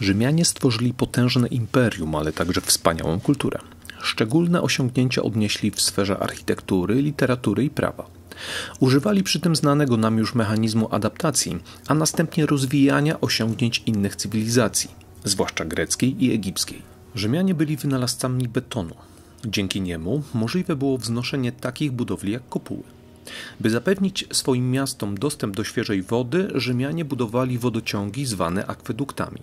Rzymianie stworzyli potężne imperium, ale także wspaniałą kulturę. Szczególne osiągnięcia odnieśli w sferze architektury, literatury i prawa. Używali przy tym znanego nam już mechanizmu adaptacji, a następnie rozwijania osiągnięć innych cywilizacji, zwłaszcza greckiej i egipskiej. Rzymianie byli wynalazcami betonu. Dzięki niemu możliwe było wznoszenie takich budowli jak kopuły. By zapewnić swoim miastom dostęp do świeżej wody, Rzymianie budowali wodociągi zwane akweduktami.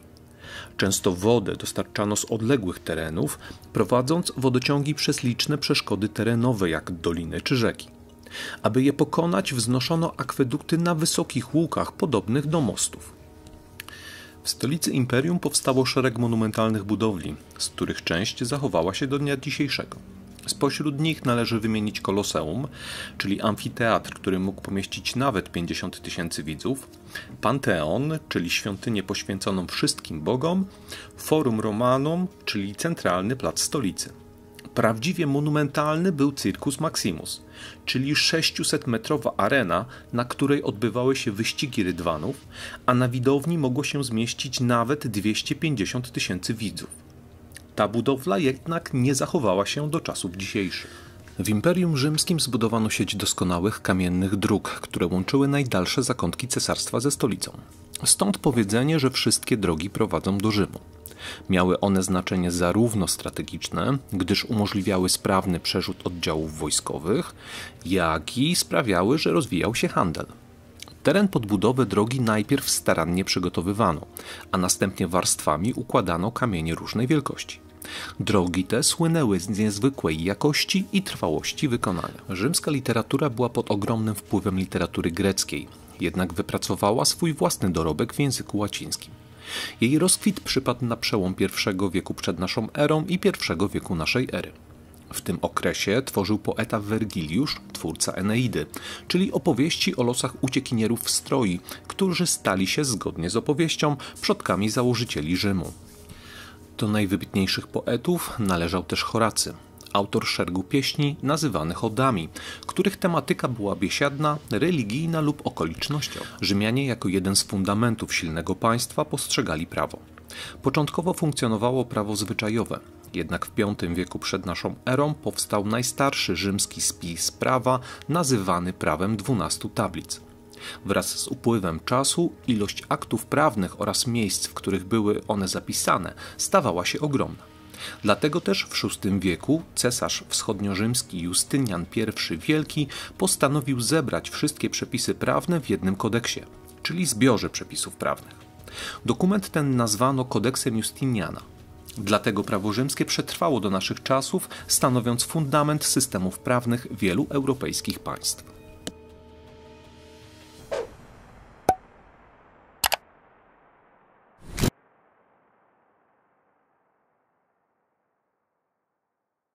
Często wodę dostarczano z odległych terenów, prowadząc wodociągi przez liczne przeszkody terenowe, jak doliny czy rzeki. Aby je pokonać, wznoszono akwedukty na wysokich łukach, podobnych do mostów. W stolicy imperium powstało szereg monumentalnych budowli, z których część zachowała się do dnia dzisiejszego. Spośród nich należy wymienić Koloseum, czyli amfiteatr, który mógł pomieścić nawet 50 tysięcy widzów, Panteon, czyli świątynię poświęconą wszystkim bogom, Forum Romanum, czyli centralny plac stolicy. Prawdziwie monumentalny był Circus Maximus, czyli 600-metrowa arena, na której odbywały się wyścigi rydwanów, a na widowni mogło się zmieścić nawet 250 tysięcy widzów. Ta budowla jednak nie zachowała się do czasów dzisiejszych. W Imperium Rzymskim zbudowano sieć doskonałych kamiennych dróg, które łączyły najdalsze zakątki cesarstwa ze stolicą. Stąd powiedzenie, że wszystkie drogi prowadzą do Rzymu. Miały one znaczenie zarówno strategiczne, gdyż umożliwiały sprawny przerzut oddziałów wojskowych, jak i sprawiały, że rozwijał się handel. Teren pod budowę drogi najpierw starannie przygotowywano, a następnie warstwami układano kamienie różnej wielkości. Drogi te słynęły z niezwykłej jakości i trwałości wykonania. Rzymska literatura była pod ogromnym wpływem literatury greckiej, jednak wypracowała swój własny dorobek w języku łacińskim. Jej rozkwit przypadł na przełom I wieku przed naszą erą i I wieku naszej ery. W tym okresie tworzył poeta Wergiliusz, twórca Eneidy, czyli opowieści o losach uciekinierów w stroi, którzy stali się, zgodnie z opowieścią, przodkami założycieli Rzymu. Do najwybitniejszych poetów należał też Horacy, autor szeregu pieśni nazywanych odami, których tematyka była biesiadna, religijna lub okolicznościowa. Rzymianie jako jeden z fundamentów silnego państwa postrzegali prawo. Początkowo funkcjonowało prawo zwyczajowe, jednak w V wieku przed naszą erą powstał najstarszy rzymski spis prawa nazywany prawem dwunastu tablic. Wraz z upływem czasu ilość aktów prawnych oraz miejsc, w których były one zapisane, stawała się ogromna. Dlatego też w VI wieku cesarz wschodniorzymski Justynian I Wielki postanowił zebrać wszystkie przepisy prawne w jednym kodeksie, czyli zbiorze przepisów prawnych. Dokument ten nazwano kodeksem Justiniana. Dlatego prawo rzymskie przetrwało do naszych czasów, stanowiąc fundament systemów prawnych wielu europejskich państw.